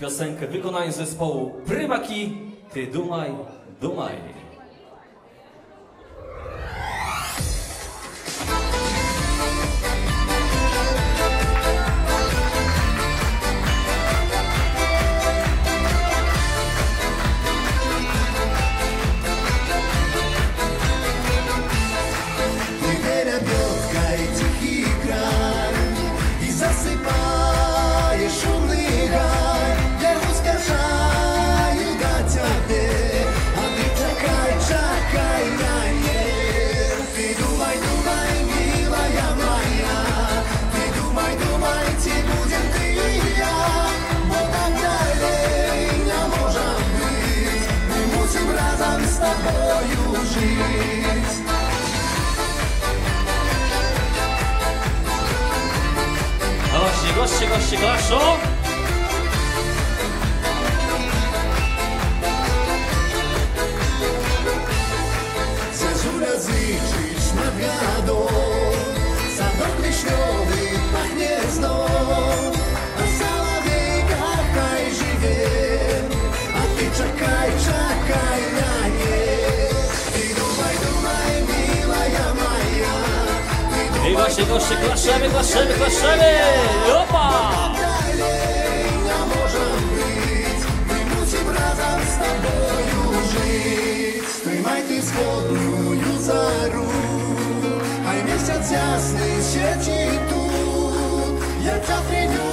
piosenkę w wykonaniu zespołu Prymaki. Ty dumaj, dumaj. Z tobою żyć właśnie, goście, goście, klaszą. Zezura zliczysz na wiadą Sadok wiśniowy pachnie znowu. A cała wieka kraj żywie A ty czekaj, Гроші, гроші, клашеві, клашеві, клашеві. Опа! Сходную зару, а й місяць ясний ще тут, як завтра